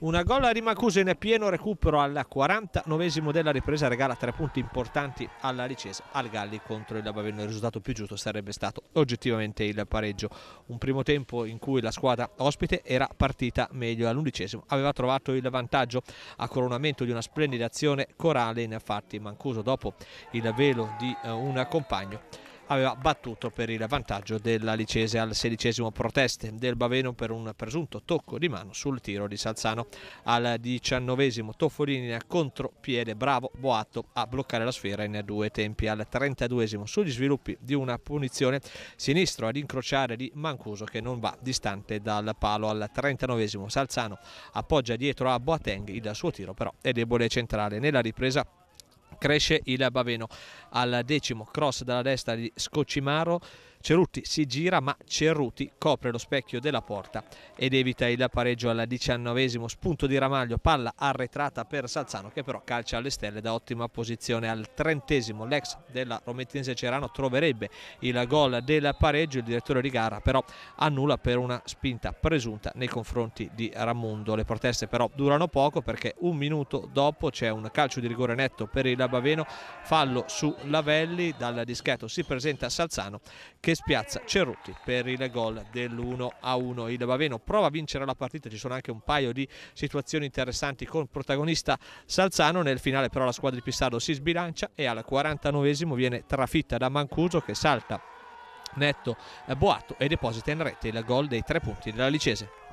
Una gol a Rimacusa in pieno recupero al 49 della ripresa regala tre punti importanti alla Licese al Galli contro il Baveno. Il risultato più giusto sarebbe stato oggettivamente il pareggio. Un primo tempo in cui la squadra ospite era partita meglio all'undicesimo, aveva trovato il vantaggio a coronamento di una splendida azione corale. Infatti Mancuso dopo il velo di eh, un compagno aveva battuto per il vantaggio della Licese al sedicesimo proteste del Baveno per un presunto tocco di mano sul tiro di Salzano. Al diciannovesimo Toffolini a contropiede bravo Boato a bloccare la sfera in due tempi. Al trentaduesimo sugli sviluppi di una punizione sinistro ad incrociare di Mancuso che non va distante dal palo. Al trentanovesimo Salzano appoggia dietro a Boateng il suo tiro però è debole centrale. Nella ripresa cresce il Baveno. Al decimo cross dalla destra di Scocimaro Cerutti si gira ma Cerruti copre lo specchio della porta ed evita il pareggio al diciannovesimo spunto di Ramaglio, palla arretrata per Salzano che però calcia alle stelle da ottima posizione. Al trentesimo l'ex della Romettense Cerano troverebbe il gol del pareggio, il direttore di gara però annulla per una spinta presunta nei confronti di Ramundo, le proteste però durano poco perché un minuto dopo c'è un calcio di rigore netto per il Baveno, fallo su Lavelli, dal dischetto si presenta Salzano che spiazza Cerruti per il gol dell'1 a 1. Il Baveno prova a vincere la partita, ci sono anche un paio di situazioni interessanti con protagonista Salzano, nel finale però la squadra di Pissardo si sbilancia e al 49 viene trafitta da Mancuso che salta netto Boato e deposita in rete il gol dei tre punti della Licese.